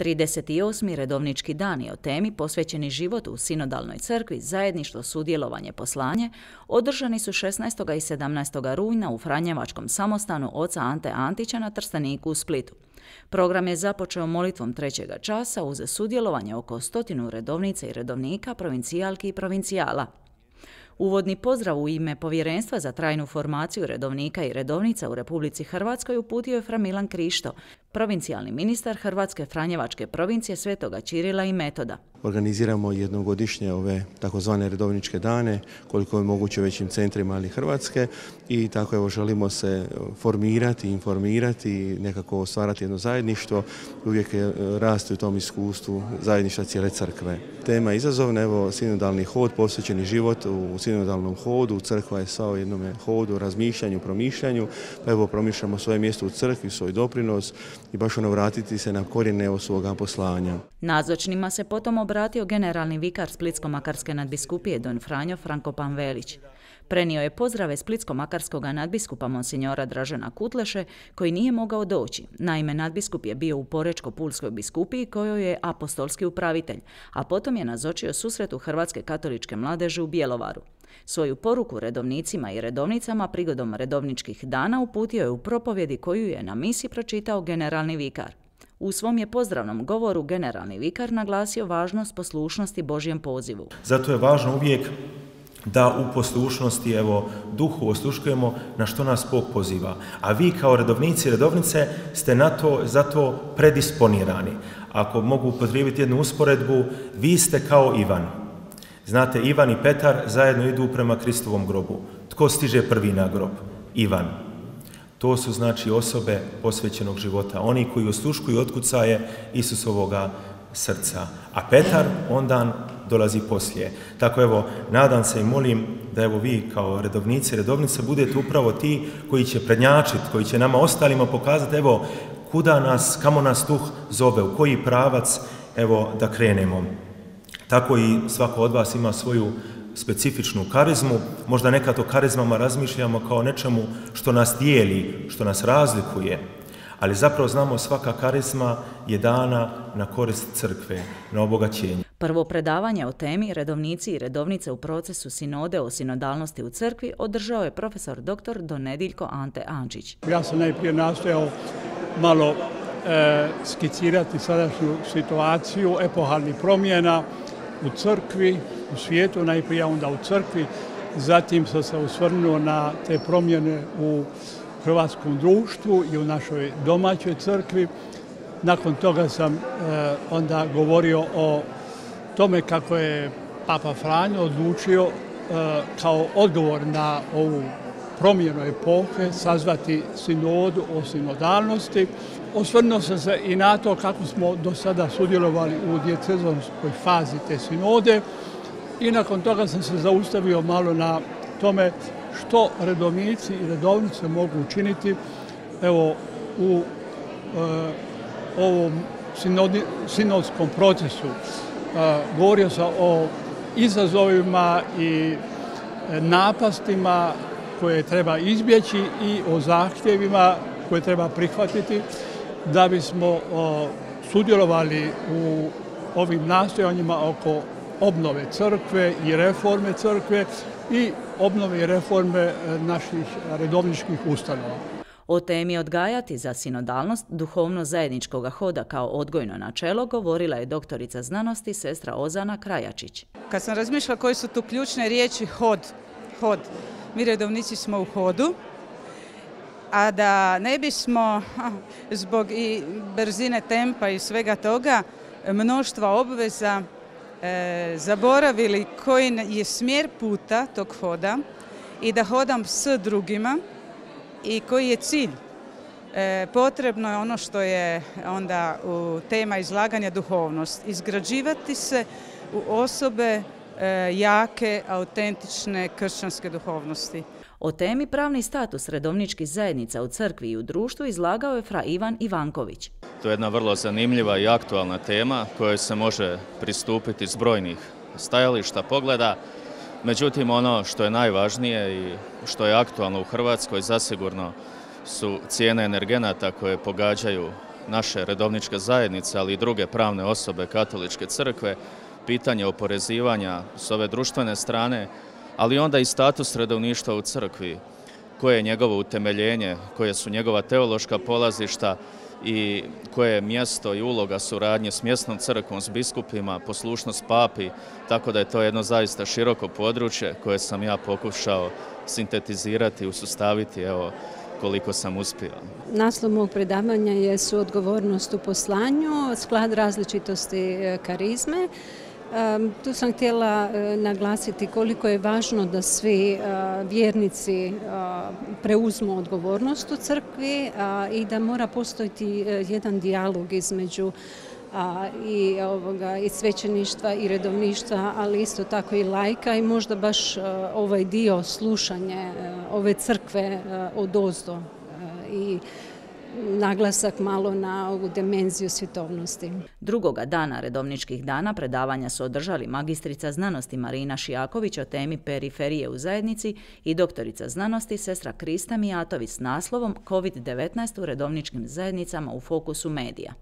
38. redovnički dani o temi posvećeni životu u sinodalnoj crkvi, zajedništvo, sudjelovanje, poslanje, održani su 16. i 17. rujna u Franjevačkom samostanu oca Ante Antića na Trstaniku u Splitu. Program je započeo molitvom trećega časa uz sudjelovanje oko stotinu redovnica i redovnika, provincijalki i provincijala. Uvodni pozdrav u ime Povjerenstva za trajnu formaciju redovnika i redovnica u Republici Hrvatskoj uputio je Framilan Krišto, provincijalni ministar Hrvatske Franjevačke provincije Svetoga Čirila i Metoda. Organiziramo jednogodišnje ove takozvane redovničke dane, koliko je moguće većim centrima ali Hrvatske i tako evo želimo se formirati, informirati, nekako stvarati jedno zajedništvo, uvijek rasti u tom iskustvu zajedništva cijele crkve. Tema izazovna, evo sinodalni hod, posvećeni život u sinodalnom hodu, crkva je sva u jednom hodu, razmišljanju, promišljanju, pa evo promišljamo svoje mjesto u crkvi, svoj doprinos i baš ono vratiti se na korijene svoga poslanja. Nazočnima se potom obratio generalni vikar Splitsko-Makarske nadbiskupije Don Franjo Franko Panvelić. Prenio je pozdrave Splitsko-Makarskog nadbiskupa Monsignora Dražena Kutleše, koji nije mogao doći. Naime, nadbiskup je bio u Porečko-Pulskoj biskupiji kojoj je apostolski upravitelj, a potom je nazočio susretu Hrvatske katoličke mladeže u Bjelovaru. Svoju poruku redovnicima i redovnicama prigodom redovničkih dana uputio je u propovjedi koju je na misi pročitao generalni vikar. U svom je pozdravnom govoru generalni vikar naglasio važnost poslušnosti Božjem pozivu. Zato je važno uvijek da u poslušnosti, evo, duhu osluškujemo na što nas Bog poziva. A vi kao redovnici i redovnice ste na to, za to predisponirani. Ako mogu upotrijebiti jednu usporedbu, vi ste kao Ivan. Znate, Ivan i Petar zajedno idu prema Kristovom grobu. Tko stiže prvi na grob? Ivan. To su znači osobe posvećenog života. Oni koji osluškuju otkucaje Isusovoga srca. A Petar ondan dolazi poslije. Tako evo, nadam se i molim da evo vi kao redovnici, redovnice budete upravo ti koji će prednjačiti, koji će nama ostalima pokazati evo kuda nas, kamo nas duh zove, u koji pravac evo da krenemo. Tako i svako od vas ima svoju specifičnu karizmu, možda nekad o karizmama razmišljamo kao nečemu što nas dijeli, što nas razlikuje, ali zapravo znamo svaka karizma je dana na korist crkve, na obogaćenje. Prvo predavanje o temi redovnici i redovnice u procesu sinode o sinodalnosti u crkvi održao je profesor dr. Donediljko Ante Ančić. Ja sam najprije nastojao malo e, skicirati sadašnju situaciju epohalnih promjena u crkvi, u svijetu, najprije onda u crkvi, zatim sam se osvrnuo na te promjene u hrvatskom društvu i u našoj domaćoj crkvi. Nakon toga sam e, onda govorio o tome kako je Papa Franjo odlučio e, kao odgovor na ovu promjenu epohe sazvati sinodu o sinodalnosti. Osvrnuo sam se i na to kako smo do sada sudjelovali u djecezonskoj fazi te sinode i nakon toga sam se zaustavio malo na tome što redovnici i redovnice mogu učiniti evo, u e, ovom sinodskom procesu. E, govorio sam o izazovima i napastima koje treba izbjeći i o zahtjevima koje treba prihvatiti da bismo sudjelovali u ovim nastojanjima oko obnove crkve i reforme crkve i obnove i reforme e, naših redovničkih ustanova. O temi odgajati za sinodalnost duhovno zajedničkog hoda kao odgojno načelo govorila je doktorica znanosti sestra Ozana Krajačić. Kad sam razmišljala koje su tu ključne riječi hod, hod, mi redovnici smo u hodu, a da ne bismo zbog i brzine tempa i svega toga mnoštva obveza e, zaboravili koji je smjer puta tog hoda i da hodam s drugima i koji je cilj. E, potrebno je ono što je onda u tema izlaganja duhovnost, izgrađivati se u osobe e, jake, autentične kršćanske duhovnosti. O temi pravni status redovničkih zajednica u crkvi i u društvu izlagao je fra Ivan Ivanković. To je jedna vrlo zanimljiva i aktualna tema kojoj se može pristupiti s brojnih stajališta, pogleda. Međutim, ono što je najvažnije i što je aktualno u Hrvatskoj zasigurno su cijene energenata koje pogađaju naše redovničke zajednice, ali i druge pravne osobe katoličke crkve, pitanje oporezivanja s ove društvene strane, ali onda i status redovništva u crkvi, koje je njegovo utemeljenje, koje su njegova teološka polazišta i koje je mjesto i uloga suradnje s mjesnom crkvom, s biskupima, poslušnost papi, tako da je to jedno zaista široko područje koje sam ja pokušao sintetizirati, usustaviti, evo, koliko sam uspio. Naslov mog predavanja je su odgovornost u poslanju, sklad različitosti e, karizme. Tu sam htjela e, naglasiti koliko je važno da svi e, vjernici preuzmu odgovornost u crkvi i da mora postojiti jedan dijalog između i, ovoga, i svećeništva i redovništva, ali isto tako i lajka i možda baš ovaj dio slušanje ove crkve od ozdo i naglasak malo na ovu dimenziju svjetovnosti. Drugoga dana redovničkih dana predavanja su održali magistrica znanosti Marina Šijaković o temi periferije u zajednici i doktorica znanosti sestra Krista Mijatović s naslovom COVID-19 u redovničkim zajednicama u fokusu medija.